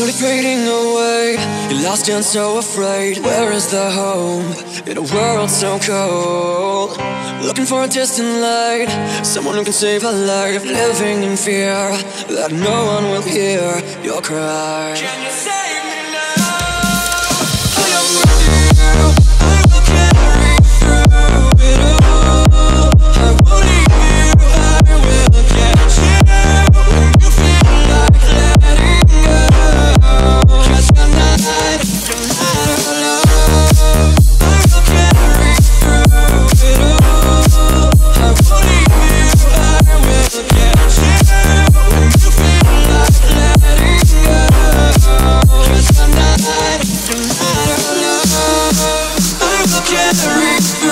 Slowly fading away. You're lost and so afraid. Where is the home In a world so cold? Looking for a distant light. Someone who can save a life. Living in fear That no one will hear your cry. Can you save me now? Christmas.